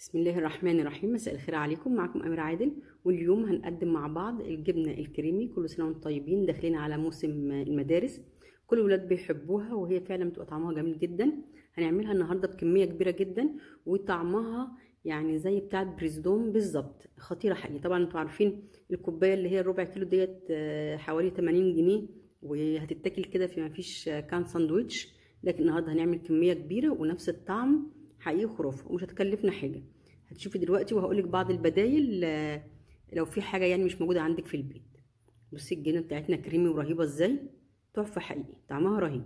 بسم الله الرحمن الرحيم. مساء الخير عليكم. معكم أمير عادل. واليوم هنقدم مع بعض الجبنة الكريمي. كل سنة وأنتم طيبين داخلين على موسم المدارس. كل الولاد بيحبوها وهي فعلا بتبقى طعمها جميل جدا. هنعملها النهارده بكمية كبيرة جدا وطعمها يعني زي بتاعة بريزيدون بالظبط. خطيرة حقيقي. طبعا أنتوا عارفين الكوباية اللي هي الربع كيلو ديت آه، حوالي 80 جنيه وهتتاكل كده في مفيش كام ساندويتش. لكن النهارده هنعمل كمية كبيرة ونفس الطعم. حقيقي خرافة ومش هتكلفنا حاجة. هتشوفي دلوقتي وهقولك بعض البدايل آه، لو في حاجة يعني مش موجودة عندك في البيت. بصي الجبنه بتاعتنا كريمي ورهيبة إزاي؟ تحفة حقيقي طعمها رهيب.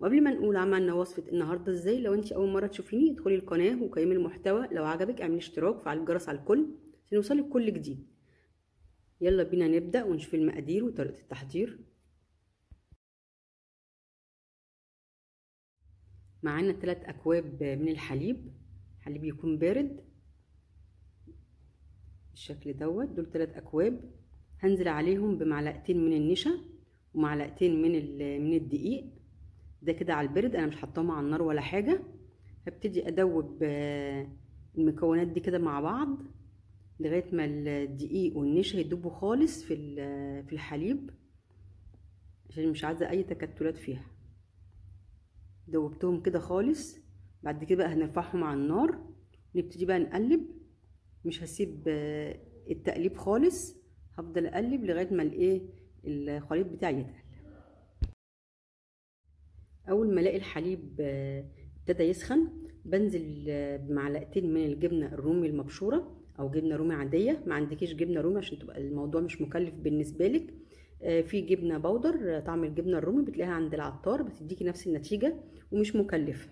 وقبل ما نقول عملنا وصفة النهارده إزاي لو انت أول مرة تشوفيني ادخلي القناة وقيمي المحتوى. لو عجبك اعملي اشتراك وفعلي الجرس على الكل عشان يوصلك كل جديد. يلا بينا نبدأ ونشوف المقادير وطريقة التحضير. معانا ثلاث أكواب من الحليب. حليب يكون بارد. بالشكل دوت. دول ثلاث أكواب. هنزل عليهم بمعلقتين من النشا ومعلقتين من من الدقيق. ده كده على البرد. أنا مش حطاهم على النار ولا حاجة. هبتدي أدوب المكونات دي كده مع بعض لغاية ما الدقيق والنشا يدوبوا خالص في في الحليب. عشان مش عايزة أي تكتلات فيها. دوبتهم كده خالص بعد كده بقى هنرفعهم على النار نبتدي بقى نقلب مش هسيب التقليب خالص هفضل أقلب لغاية ما الايه الخليط بتاعي يتقل أول ما ألاقي الحليب ابتدى يسخن بنزل بمعلقتين من الجبنة الرومي المبشورة أو جبنة رومي عادية ما عندكيش جبنة رومي عشان تبقى الموضوع مش مكلف بالنسبة لك. في جبنة بودر طعم الجبنة الرومي بتلاقيها عند العطار بتديكي نفس النتيجة ومش مكلفة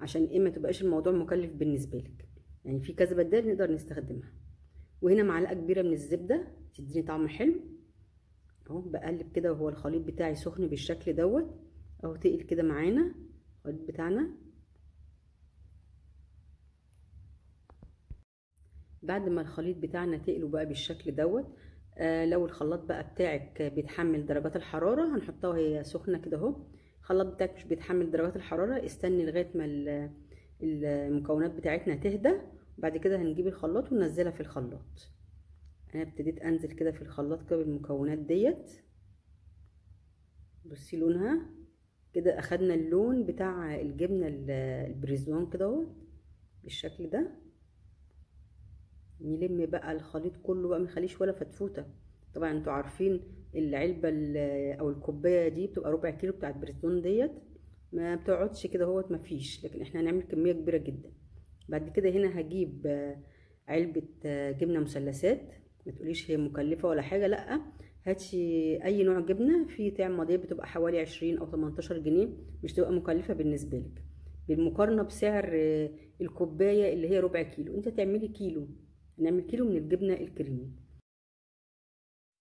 عشان إيه ما تبقاش الموضوع مكلف بالنسبة لك. يعني في كذا بدال نقدر نستخدمها. وهنا معلقة كبيرة من الزبدة تديني طعم حلو. أهو بقلب كده وهو الخليط بتاعي سخن بالشكل دوت. أهو تقل كده معانا الخليط بتاعنا. بعد ما الخليط بتاعنا تقلوا بقى بالشكل دوت آه لو الخلاط بقى بتاعك بيتحمل درجات الحرارة هنحطها وهي سخنة كده اهو. الخلاط بتاعك مش بيتحمل درجات الحرارة استني لغاية ما المكونات بتاعتنا تهدى. وبعد كده هنجيب الخلاط وننزلها في الخلاط. أنا ابتديت أنزل كده في الخلاط كده بالمكونات ديت. بصي لونها كده أخدنا اللون بتاع الجبنة البريزيدون كده اهو بالشكل ده. نلم بقى الخليط كله بقى مخليش ولا فتفوتة. طبعا أنتوا عارفين العلبة أو الكوباية دي بتبقى ربع كيلو بتاعت بريزيدون ديت ما بتقعدش كده اهوت مفيش لكن إحنا هنعمل كمية كبيرة جدا. بعد كده هنا هجيب علبة جبنة مثلثات. ما تقوليش هي مكلفة ولا حاجة لأ. هاتي أي نوع جبنة في طعم مضيه بتبقى حوالي 20 أو 18 جنيه مش تبقى مكلفة بالنسبة لك. بالمقارنة بسعر الكوباية اللي هي ربع كيلو. انت تعملي كيلو نعمل كيلو من الجبنة الكريمي.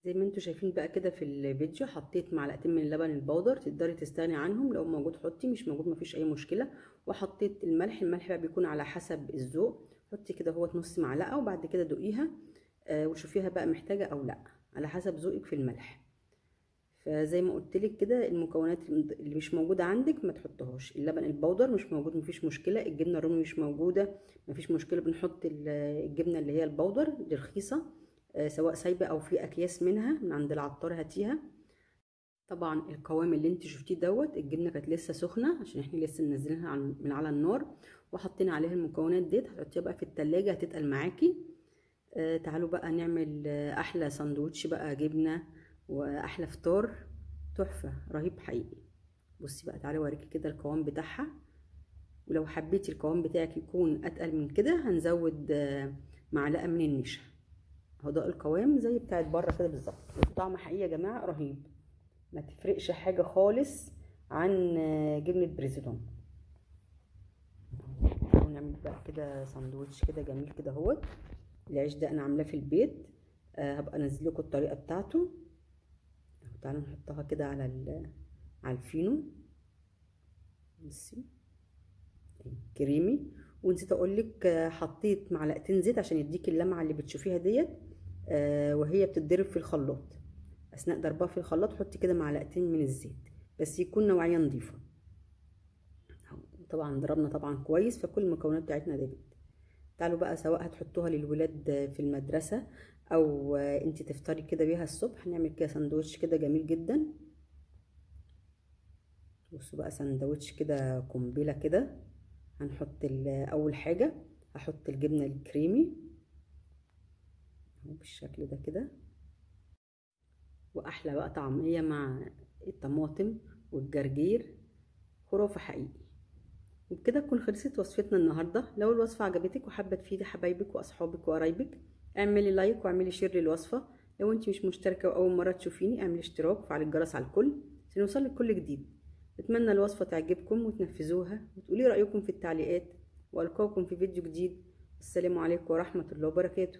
زي ما أنتوا شايفين بقى كده في الفيديو حطيت معلقتين من اللبن البودر تقدري تستغني عنهم لو موجود حطي مش موجود مفيش أي مشكلة. وحطيت الملح الملح بقى بيكون على حسب الذوق. حطي كده هو نص معلقة وبعد كده دوقيها آه وشوفيها بقى محتاجة أو لأ على حسب ذوقك في الملح. فزي ما قلت لك كده المكونات اللي مش موجودة عندك ما تحطهاش. اللبن البودر مش موجود مفيش مشكلة. الجبنة الرومي مش موجودة مفيش مشكلة. بنحط الجبنة اللي هي البودر دي رخيصه سواء سايبة أو في أكياس منها من عند العطار هاتيها. طبعا القوام اللي انت شفتيه دوت الجبنة كانت لسه سخنة عشان إحنا لسه منزلينها من على النار وحطينا عليها المكونات ديت. هتحطيها بقى في التلاجة هتتقل معاكي. آه تعالوا بقى نعمل أحلى ساندوتش بقى جبنة وأحلى فطار تحفة رهيب حقيقي. بصي بقى تعالي أوريكي كده القوام بتاعها. ولو حبيتي القوام بتاعك يكون أتقل من كده هنزود آه معلقة من النشا. أهو ده القوام زي بتاعت بره كده بالظبط. طعم حقيقي يا جماعة رهيب. ما تفرقش حاجة خالص عن جبنة بريزيدون. ونعمل بقى كده ساندوتش كده جميل كده أهوت. العيش ده أنا عاملاه في البيت أه هبقى انزل لكم الطريقة بتاعته. تعالوا نحطها كده على على الفينو. بصي كريمي. ونسيت أقول لك حطيت معلقتين زيت عشان يديك اللمعة اللي بتشوفيها ديت آه وهي بتتضرب في الخلاط. أثناء ضربها في الخلاط حطي كده معلقتين من الزيت بس يكون نوعية نظيفة. طبعا ضربنا طبعا كويس فكل المكونات بتاعتنا دابت تعالوا بقى سواء هتحطوها للولاد في المدرسة. أو أنت تفطري كده بيها الصبح هنعمل كده سندوتش كده جميل جدا. بصوا بقى سندوتش كده قنبلة كده. هنحط أول حاجة هحط الجبنة الكريمي. بالشكل ده كده. وأحلى بقى طعمية مع الطماطم والجرجير خرافة حقيقي. وبكده تكون خلصت وصفتنا النهارده. لو الوصفة عجبتك وحابة تفيدي حبايبك وأصحابك وقرايبك اعملي like واعملي share للوصفة. لو انت مش مشتركة وأول مرة تشوفيني اعملي اشتراك وفعلي الجرس على الكل عشان يوصلك كل جديد. اتمنى الوصفة تعجبكم وتنفذوها وتقولي رأيكم في التعليقات. والقاكم في فيديو جديد. السلام عليكم ورحمة الله وبركاته.